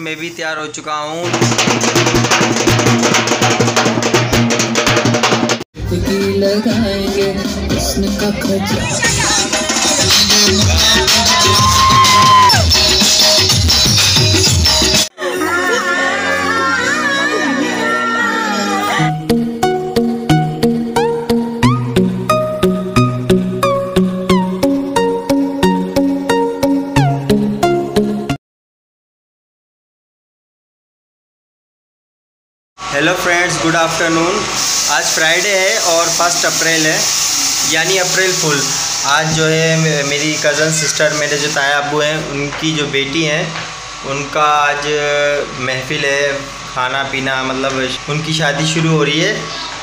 मैं भी तैयार हो चुका हूँ। लगाएँगे कृष्ण का खजा? हेलो फ्रेंड्स गुड आफ्टरनून आज फ्राइडे है और फ़र्स्ट अप्रैल है, यानी अप्रैल फुल आज जो है मेरी कज़न सिस्टर मेरे जो ताया अबू हैं, उनकी जो बेटी हैं, उनका आज महफिल है, खाना पीना मतलब उनकी शादी शुरू हो रही है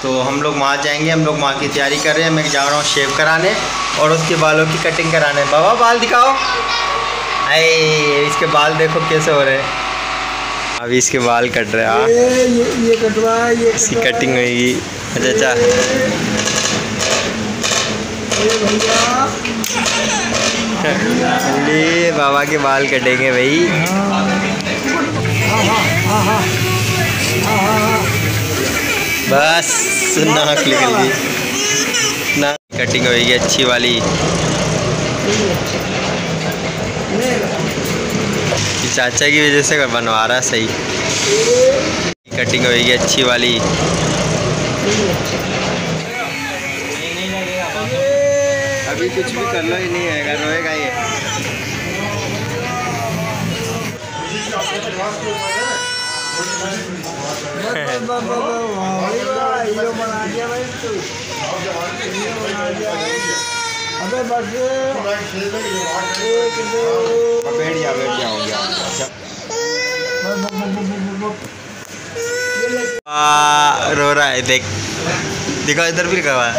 तो हम लोग वहाँ जाएँगे, हम लोग वहाँ की तैयारी कर रहे हैं। मैं जा रहा हूँ शेव कराने और उसके बालों की कटिंग कराने। बाबा, बाल दिखाओ। अरे इसके बाल देखो कैसे हो रहे हैं। अभी इसके बाल कट रहे हैं। ये ये कटवा ये इसकी कटिंग होगी अच्छा अच्छा। ले बाबा के बाल कटेंगे भाई। बस नाक निकल गई। नाक कटिंग होगी अच्छी वाली। चाचा की वजह से बनवा रहा सही। कटिंग होगी अच्छी वाली। अभी कुछ भी कर लो ही नहीं आएगा रोएगा ये। हीरो बना दिया भाई तू। बना दिया अबे बस। एक दो बैठ जा बैठ जा हो गया। आ, रो रहा है देख। दिखाओ इधर भी लिखा हुआ है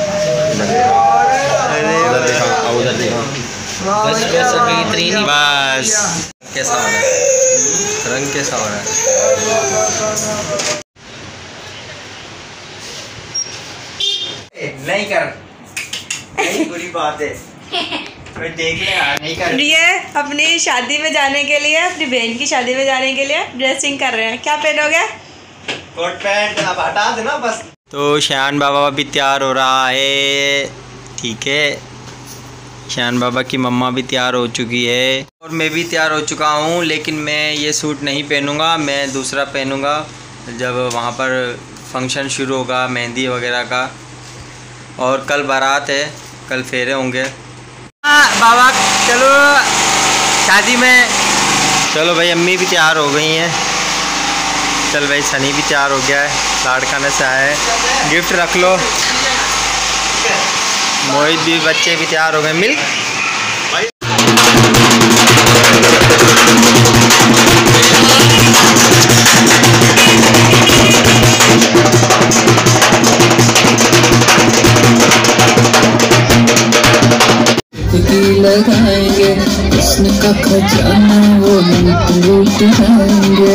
बस कैसा हो रहा है रंग कैसा हो रहा है नहीं कर। नहीं बुरी बात है। कोई देख ले यार नहीं कर ये अपनी शादी में जाने के लिए अपनी बहन की शादी में जाने के लिए ड्रेसिंग कर रहे हैं। क्या पहनोगे? कोट पैंट अब हटा देना बस। तो शान बाबा भी तैयार हो रहा है। ठीक है। शान बाबा की मम्मा भी तैयार हो चुकी है। और मैं भी तैयार हो चुका हूँ लेकिन मैं ये सूट नहीं पहनूँगा मैं दूसरा पहनूँगा। जब वहाँ पर फ़ंक्शन शुरू होगा मेहंदी वगैरह का। और कल बारात है। कल फेरे होंगे। बाबा चलो शादी में। चलो भाई अम्मी भी तैयार हो गई हैं। चल भाई सनी भी तैयार हो गया है। लाड़काने से आया है। गिफ्ट रख लो। मोहित भी बच्चे भी तैयार हो गए। मिल लगाएँगे। कृष्ण का खजाना वो लूट लूट जाएँगे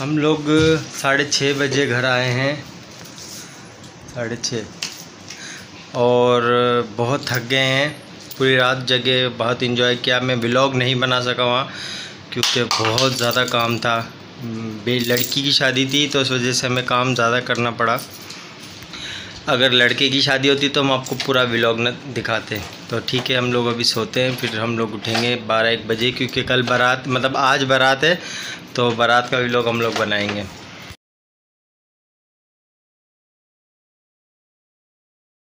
हम लोग साढ़े छः बजे घर आए हैं। साढ़े छः और बहुत थक गए हैं। पूरी रात जगे, बहुत इन्जॉय किया। मैं ब्लॉग नहीं बना सका वहाँ, क्योंकि बहुत ज़्यादा काम था। लड़की की शादी थी तो उस वजह से हमें काम ज़्यादा करना पड़ा। अगर लड़के की शादी होती तो हम आपको पूरा व्लॉग न दिखाते। तो ठीक है, हम लोग अभी सोते हैं, फिर हम लोग उठेंगे बारह एक बजे, क्योंकि कल बारात मतलब आज बारात है तो बारात का व्लॉग हम लोग बनाएँगे।